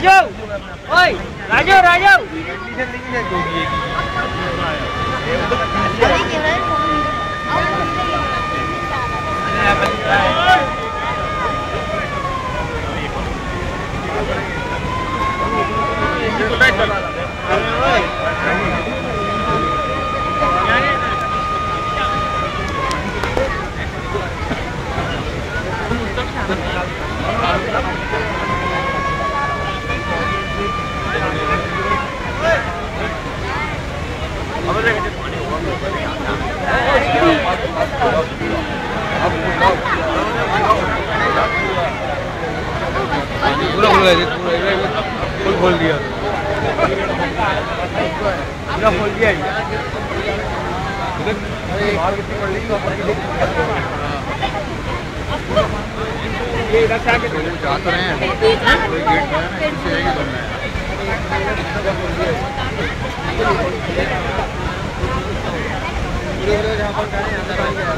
રાજુ ઓય Raju Raju Thank you. पूरा खोल दिया पूरा फुल खोल दिया पूरा खोल दिया ये इधर से आके जाते रहे हैं। गेट है ना इसी रहेगी तो मैं पूरे हो जहाँ पर गाड़ी अंदर आ गया